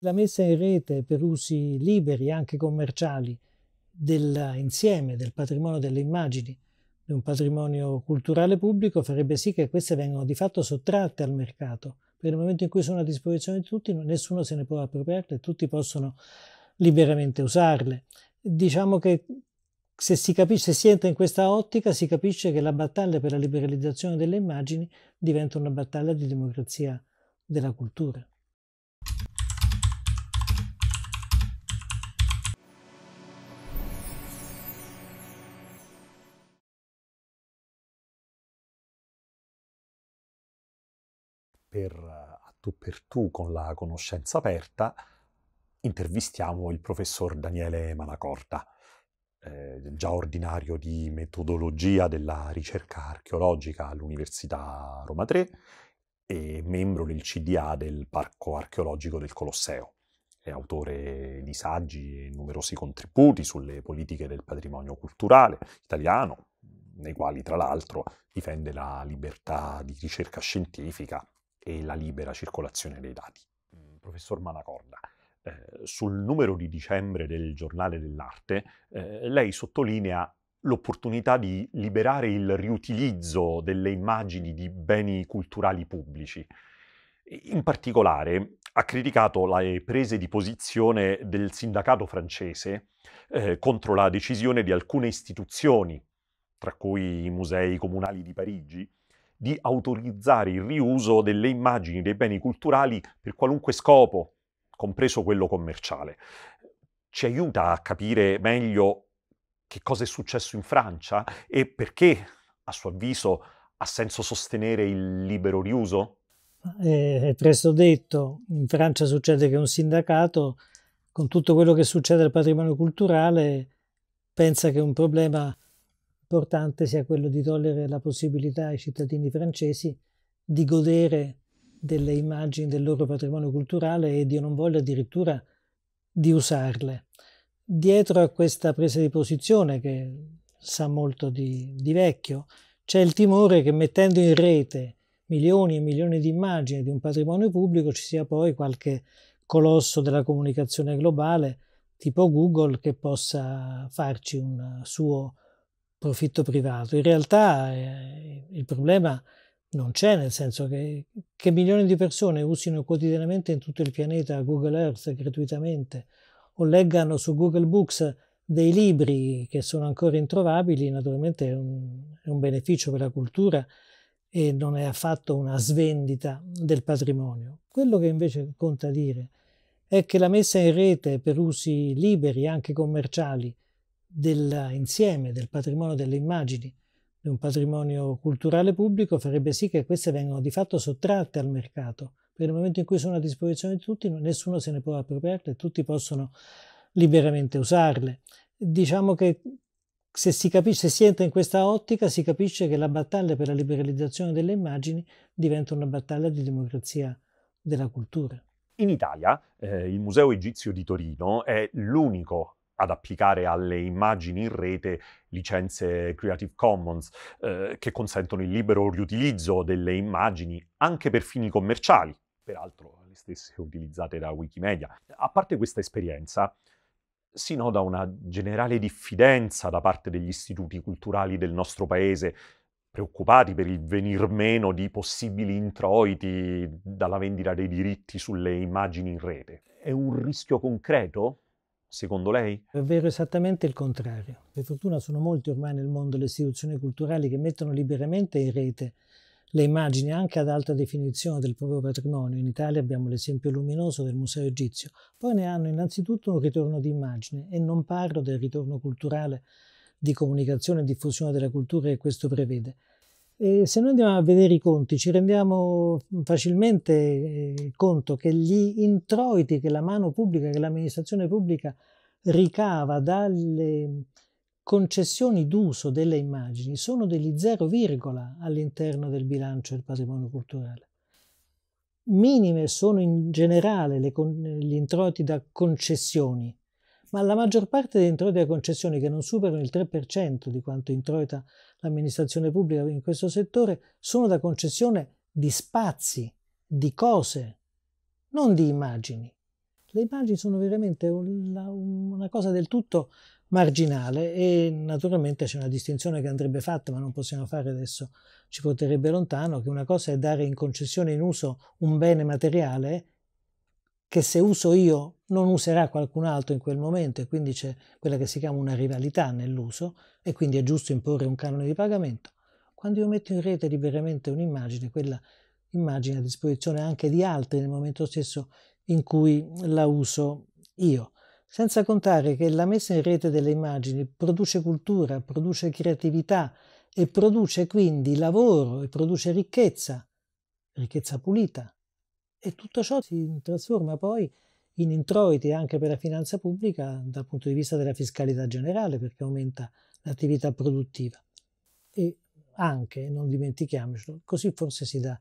La messa in rete per usi liberi, anche commerciali, dell'insieme del patrimonio delle immagini di un patrimonio culturale pubblico farebbe sì che queste vengano di fatto sottratte al mercato. Per il momento in cui sono a disposizione di tutti, nessuno se ne può appropriarle, tutti possono liberamente usarle. Diciamo che se si, capisce, se si entra in questa ottica si capisce che la battaglia per la liberalizzazione delle immagini diventa una battaglia di democrazia della cultura. Per a tu per tu con la conoscenza aperta intervistiamo il professor Daniele Manacorda eh, già ordinario di metodologia della ricerca archeologica all'Università Roma 3 e membro del CDA del Parco Archeologico del Colosseo. È autore di saggi e numerosi contributi sulle politiche del patrimonio culturale italiano, nei quali tra l'altro difende la libertà di ricerca scientifica e la libera circolazione dei dati. Professor Manacorda, eh, sul numero di dicembre del Giornale dell'Arte, eh, lei sottolinea l'opportunità di liberare il riutilizzo delle immagini di beni culturali pubblici. In particolare ha criticato le prese di posizione del sindacato francese eh, contro la decisione di alcune istituzioni, tra cui i musei comunali di Parigi, di autorizzare il riuso delle immagini dei beni culturali per qualunque scopo, compreso quello commerciale. Ci aiuta a capire meglio che cosa è successo in Francia e perché, a suo avviso, ha senso sostenere il libero riuso? È presto detto, in Francia succede che un sindacato, con tutto quello che succede al patrimonio culturale, pensa che un problema importante sia quello di togliere la possibilità ai cittadini francesi di godere delle immagini del loro patrimonio culturale e Dio non voglia addirittura di usarle. Dietro a questa presa di posizione, che sa molto di, di vecchio, c'è il timore che mettendo in rete milioni e milioni di immagini di un patrimonio pubblico ci sia poi qualche colosso della comunicazione globale tipo Google che possa farci un suo profitto privato. In realtà eh, il problema non c'è, nel senso che, che milioni di persone usino quotidianamente in tutto il pianeta Google Earth gratuitamente o leggano su Google Books dei libri che sono ancora introvabili, naturalmente è un, è un beneficio per la cultura e non è affatto una svendita del patrimonio. Quello che invece conta dire è che la messa in rete per usi liberi, anche commerciali, dell'insieme del patrimonio delle immagini di un patrimonio culturale pubblico farebbe sì che queste vengano di fatto sottratte al mercato. Per il momento in cui sono a disposizione di tutti, nessuno se ne può appropriarle, tutti possono liberamente usarle. Diciamo che se si, capisce, se si entra in questa ottica si capisce che la battaglia per la liberalizzazione delle immagini diventa una battaglia di democrazia della cultura. In Italia eh, il Museo Egizio di Torino è l'unico ad applicare alle immagini in rete licenze Creative Commons eh, che consentono il libero riutilizzo delle immagini anche per fini commerciali, peraltro le stesse utilizzate da Wikimedia. A parte questa esperienza, si nota una generale diffidenza da parte degli istituti culturali del nostro paese, preoccupati per il venir meno di possibili introiti dalla vendita dei diritti sulle immagini in rete. È un rischio concreto secondo lei? È vero esattamente il contrario. Per fortuna sono molti ormai nel mondo le istituzioni culturali che mettono liberamente in rete le immagini anche ad alta definizione del proprio patrimonio. In Italia abbiamo l'esempio luminoso del Museo Egizio. Poi ne hanno innanzitutto un ritorno di immagine e non parlo del ritorno culturale di comunicazione e diffusione della cultura che questo prevede. E se noi andiamo a vedere i conti ci rendiamo facilmente eh, conto che gli introiti che la mano pubblica, che l'amministrazione pubblica ricava dalle concessioni d'uso delle immagini sono degli zero virgola all'interno del bilancio del patrimonio culturale. Minime sono in generale le, gli introiti da concessioni, ma la maggior parte degli introiti da concessioni che non superano il 3% di quanto introita l'amministrazione pubblica in questo settore sono da concessione di spazi, di cose, non di immagini. Le immagini sono veramente una, una cosa del tutto marginale e naturalmente c'è una distinzione che andrebbe fatta, ma non possiamo fare adesso, ci porterebbe lontano, che una cosa è dare in concessione in uso un bene materiale che se uso io non userà qualcun altro in quel momento e quindi c'è quella che si chiama una rivalità nell'uso e quindi è giusto imporre un canone di pagamento. Quando io metto in rete liberamente un'immagine, quella immagine a disposizione anche di altri nel momento stesso in cui la uso io. Senza contare che la messa in rete delle immagini produce cultura, produce creatività e produce quindi lavoro e produce ricchezza, ricchezza pulita. E tutto ciò si trasforma poi in introiti anche per la finanza pubblica dal punto di vista della fiscalità generale perché aumenta l'attività produttiva. E anche, non dimentichiamocelo, così forse si dà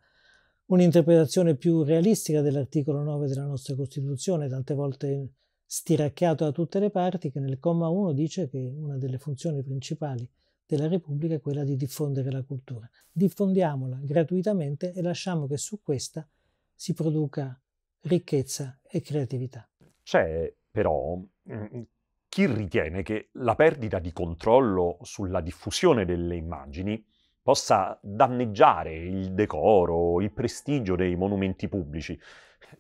un'interpretazione più realistica dell'articolo 9 della nostra Costituzione, tante volte stiracchiato da tutte le parti, che nel comma 1 dice che una delle funzioni principali della Repubblica è quella di diffondere la cultura. Diffondiamola gratuitamente e lasciamo che su questa si produca ricchezza e creatività. C'è però mm, chi ritiene che la perdita di controllo sulla diffusione delle immagini possa danneggiare il decoro, il prestigio dei monumenti pubblici.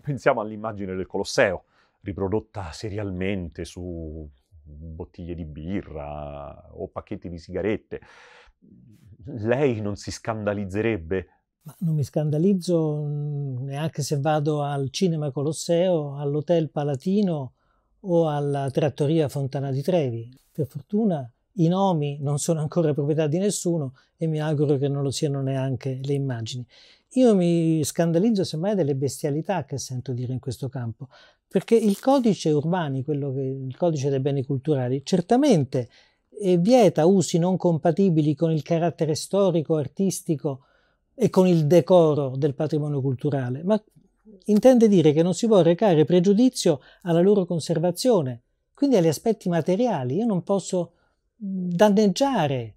Pensiamo all'immagine del Colosseo, riprodotta serialmente su bottiglie di birra o pacchetti di sigarette. Lei non si scandalizzerebbe? Ma non mi scandalizzo mm, neanche se vado al Cinema Colosseo, all'Hotel Palatino o alla Trattoria Fontana di Trevi. Per fortuna i nomi non sono ancora proprietà di nessuno e mi auguro che non lo siano neanche le immagini. Io mi scandalizzo semmai delle bestialità che sento dire in questo campo, perché il codice urbani, quello che, il codice dei beni culturali, certamente eh, vieta usi non compatibili con il carattere storico, artistico e con il decoro del patrimonio culturale, ma intende dire che non si può recare pregiudizio alla loro conservazione, quindi agli aspetti materiali. Io non posso danneggiare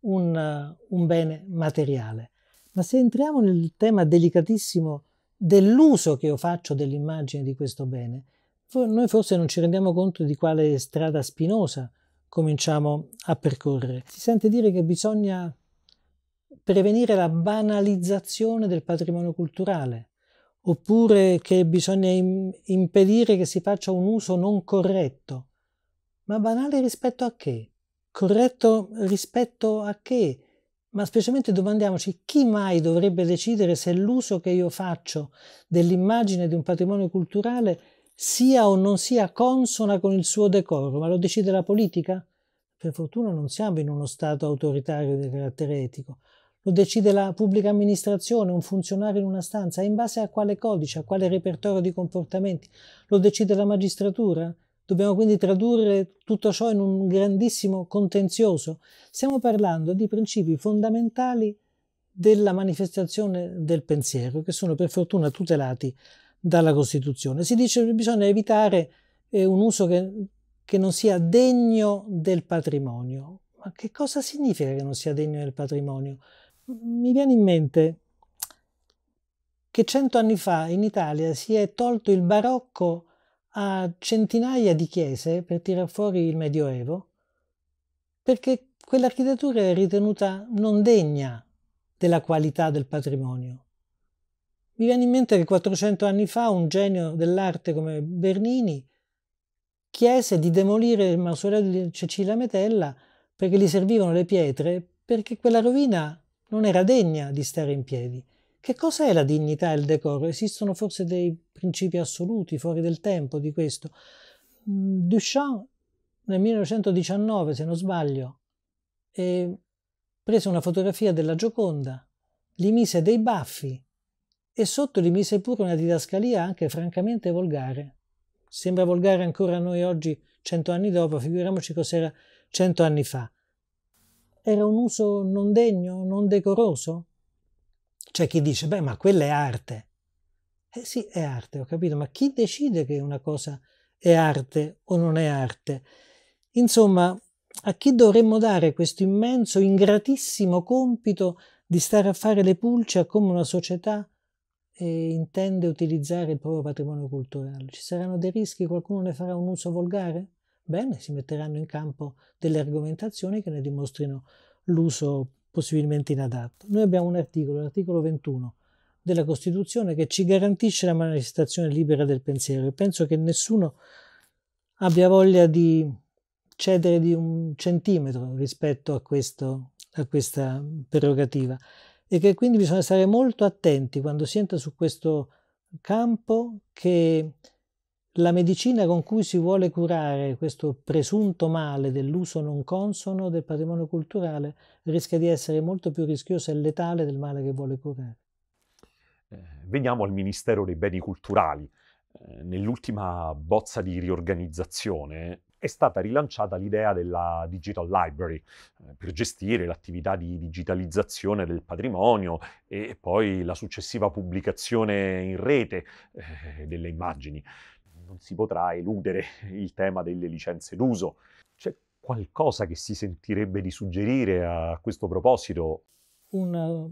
un, un bene materiale. Ma se entriamo nel tema delicatissimo dell'uso che io faccio dell'immagine di questo bene, noi forse non ci rendiamo conto di quale strada spinosa cominciamo a percorrere. Si sente dire che bisogna prevenire la banalizzazione del patrimonio culturale, oppure che bisogna impedire che si faccia un uso non corretto. Ma banale rispetto a che? corretto rispetto a che? Ma specialmente domandiamoci chi mai dovrebbe decidere se l'uso che io faccio dell'immagine di un patrimonio culturale sia o non sia consona con il suo decoro, ma lo decide la politica? Per fortuna non siamo in uno Stato autoritario di carattere etico. Lo decide la pubblica amministrazione, un funzionario in una stanza, in base a quale codice, a quale repertorio di comportamenti? Lo decide la magistratura? Dobbiamo quindi tradurre tutto ciò in un grandissimo contenzioso. Stiamo parlando di principi fondamentali della manifestazione del pensiero, che sono per fortuna tutelati dalla Costituzione. Si dice che bisogna evitare eh, un uso che, che non sia degno del patrimonio. Ma che cosa significa che non sia degno del patrimonio? Mi viene in mente che cento anni fa in Italia si è tolto il barocco a centinaia di chiese per tirar fuori il Medioevo, perché quell'architettura è ritenuta non degna della qualità del patrimonio. Mi viene in mente che 400 anni fa un genio dell'arte come Bernini chiese di demolire il mausoleo di Cecilia Metella perché gli servivano le pietre, perché quella rovina non era degna di stare in piedi. Che cosa è la dignità e il decoro? Esistono forse dei principi assoluti fuori del tempo di questo? Mm, Duchamp nel 1919, se non sbaglio, prese una fotografia della Gioconda, gli mise dei baffi e sotto gli mise pure una didascalia anche francamente volgare. Sembra volgare ancora a noi oggi, cento anni dopo, figuriamoci cos'era cento anni fa. Era un uso non degno, non decoroso? C'è chi dice, beh, ma quella è arte. Eh sì, è arte, ho capito, ma chi decide che una cosa è arte o non è arte? Insomma, a chi dovremmo dare questo immenso, ingratissimo compito di stare a fare le pulce a come una società e intende utilizzare il proprio patrimonio culturale. Ci saranno dei rischi, qualcuno ne farà un uso volgare? Bene, si metteranno in campo delle argomentazioni che ne dimostrino l'uso possibilmente inadatto. Noi abbiamo un articolo, l'articolo 21 della Costituzione, che ci garantisce la manifestazione libera del pensiero e penso che nessuno abbia voglia di cedere di un centimetro rispetto a, questo, a questa prerogativa e che quindi bisogna stare molto attenti quando si entra su questo campo che la medicina con cui si vuole curare questo presunto male dell'uso non consono del patrimonio culturale rischia di essere molto più rischiosa e letale del male che vuole curare. Eh, veniamo al Ministero dei Beni Culturali. Eh, nell'ultima bozza di riorganizzazione è stata rilanciata l'idea della Digital Library eh, per gestire l'attività di digitalizzazione del patrimonio e poi la successiva pubblicazione in rete delle immagini. Non si potrà eludere il tema delle licenze d'uso. C'è qualcosa che si sentirebbe di suggerire a questo proposito? Una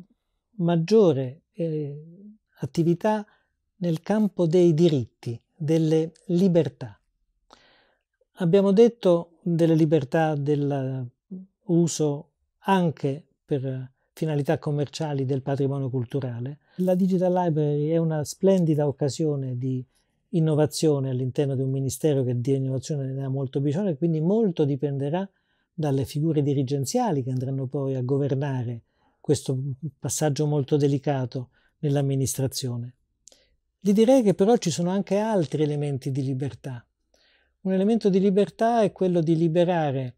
maggiore eh, attività nel campo dei diritti, delle libertà. Abbiamo detto delle libertà dell'uso anche per finalità commerciali del patrimonio culturale. La Digital Library è una splendida occasione di innovazione all'interno di un ministero che di innovazione ne ha molto bisogno e quindi molto dipenderà dalle figure dirigenziali che andranno poi a governare questo passaggio molto delicato nell'amministrazione. Gli direi che però ci sono anche altri elementi di libertà. Un elemento di libertà è quello di liberare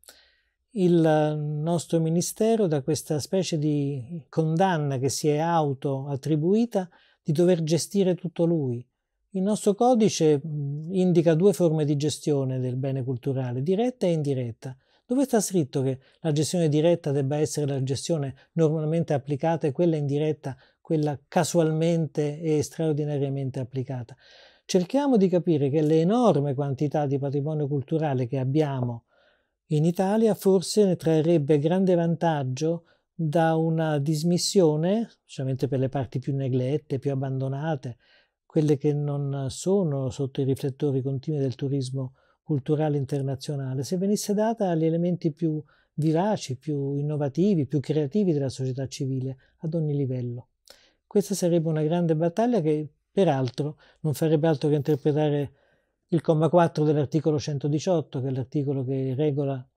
il nostro ministero da questa specie di condanna che si è auto attribuita di dover gestire tutto lui. Il nostro codice indica due forme di gestione del bene culturale, diretta e indiretta. Dove sta scritto che la gestione diretta debba essere la gestione normalmente applicata e quella indiretta quella casualmente e straordinariamente applicata? cerchiamo di capire che l'enorme quantità di patrimonio culturale che abbiamo in Italia forse ne trarrebbe grande vantaggio da una dismissione, specialmente per le parti più neglette, più abbandonate, quelle che non sono sotto i riflettori continui del turismo culturale internazionale, se venisse data agli elementi più vivaci, più innovativi, più creativi della società civile ad ogni livello. Questa sarebbe una grande battaglia che Peraltro non farebbe altro che interpretare il comma 4 dell'articolo 118, che è l'articolo che regola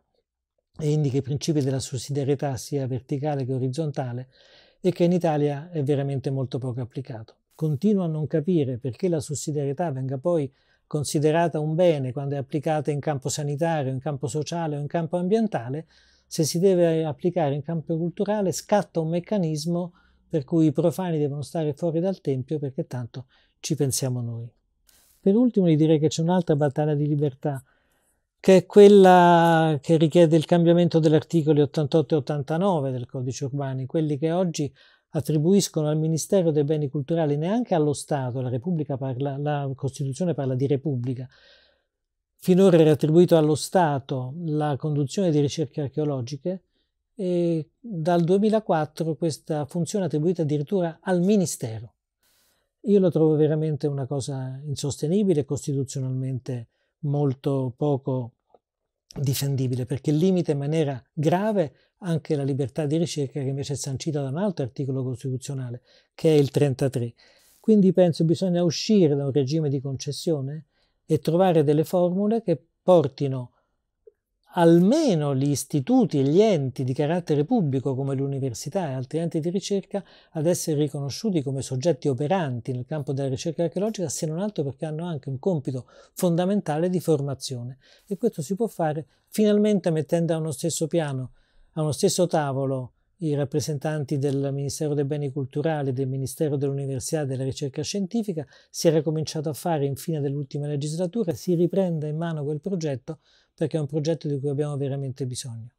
e indica i principi della sussidiarietà sia verticale che orizzontale e che in Italia è veramente molto poco applicato. Continuo a non capire perché la sussidiarietà venga poi considerata un bene quando è applicata in campo sanitario, in campo sociale o in campo ambientale, se si deve applicare in campo culturale scatta un meccanismo per cui i profani devono stare fuori dal Tempio perché tanto ci pensiamo noi. Per ultimo gli direi che c'è un'altra battaglia di libertà, che è quella che richiede il cambiamento degli articoli 88 e 89 del codice urbani, quelli che oggi attribuiscono al Ministero dei Beni Culturali, neanche allo Stato, la, parla, la Costituzione parla di Repubblica, finora era attribuito allo Stato la conduzione di ricerche archeologiche, e dal 2004 questa funzione è attribuita addirittura al Ministero. Io lo trovo veramente una cosa insostenibile, costituzionalmente molto poco difendibile, perché limita in maniera grave anche la libertà di ricerca che invece è sancita da un altro articolo costituzionale, che è il 33. Quindi penso bisogna uscire da un regime di concessione e trovare delle formule che portino almeno gli istituti e gli enti di carattere pubblico come l'università e altri enti di ricerca ad essere riconosciuti come soggetti operanti nel campo della ricerca archeologica, se non altro perché hanno anche un compito fondamentale di formazione. E questo si può fare finalmente mettendo a uno stesso piano, a uno stesso tavolo, i rappresentanti del Ministero dei Beni Culturali, del Ministero dell'Università e della Ricerca Scientifica, si era cominciato a fare in fine dell'ultima legislatura, si riprenda in mano quel progetto perché è un progetto di cui abbiamo veramente bisogno.